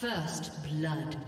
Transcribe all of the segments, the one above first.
First blood.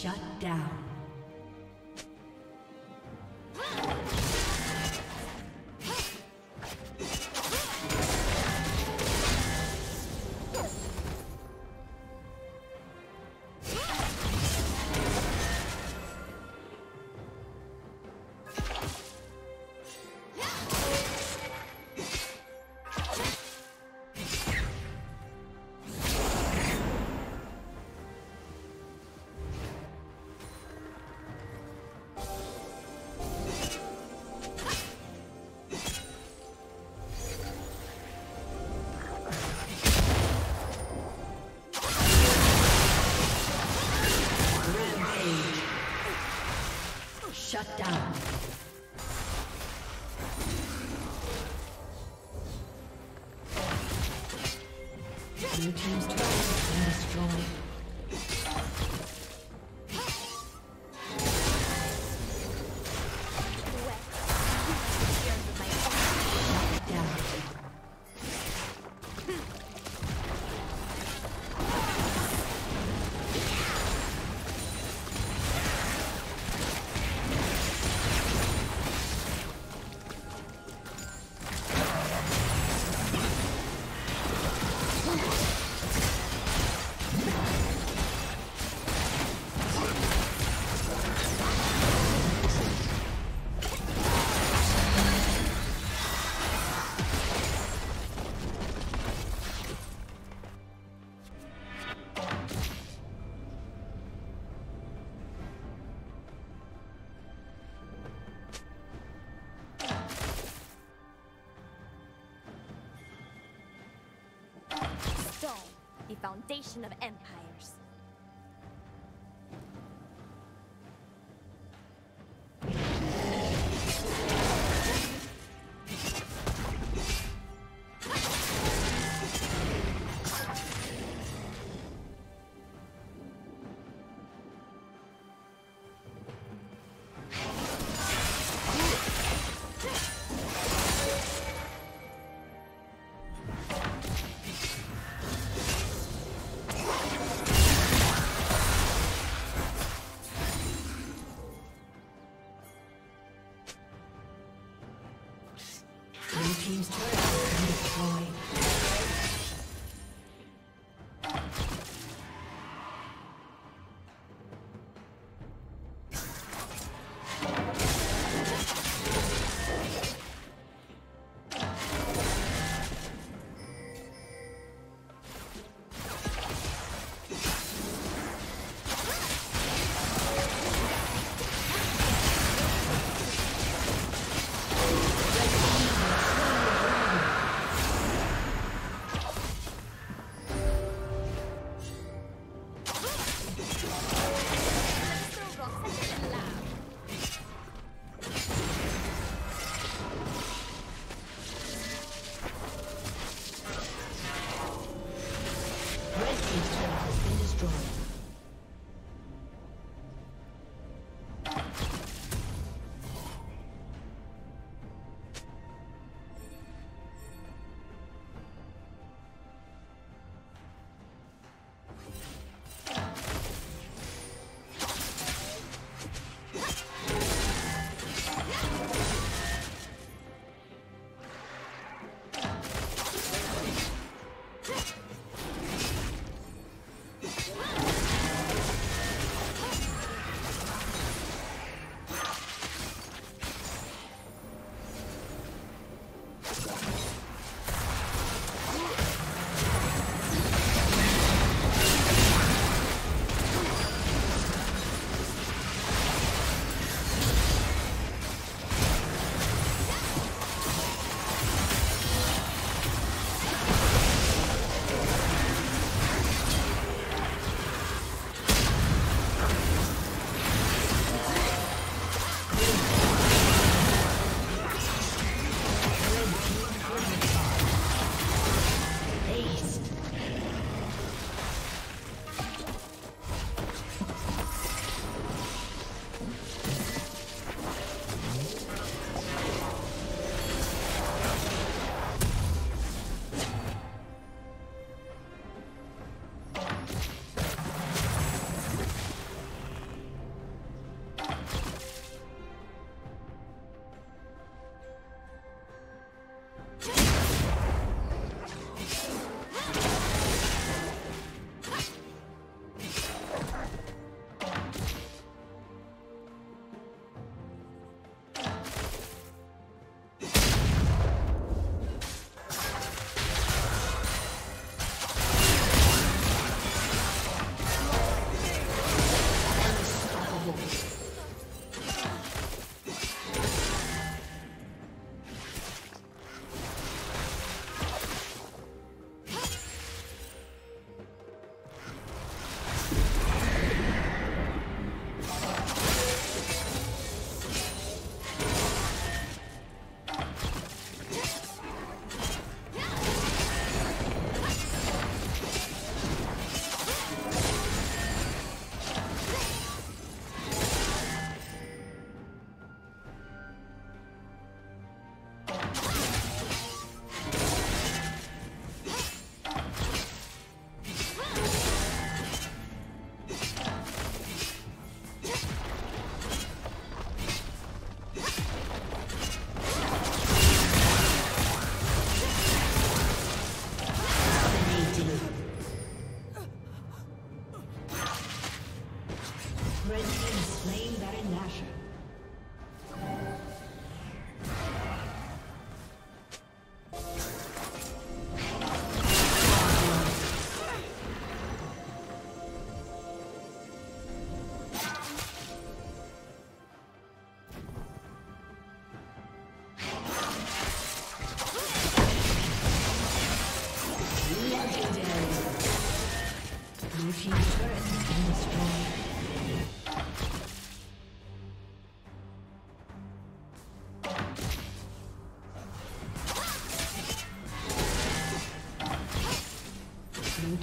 Shut down. Foundation of empires.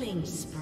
Killing spree.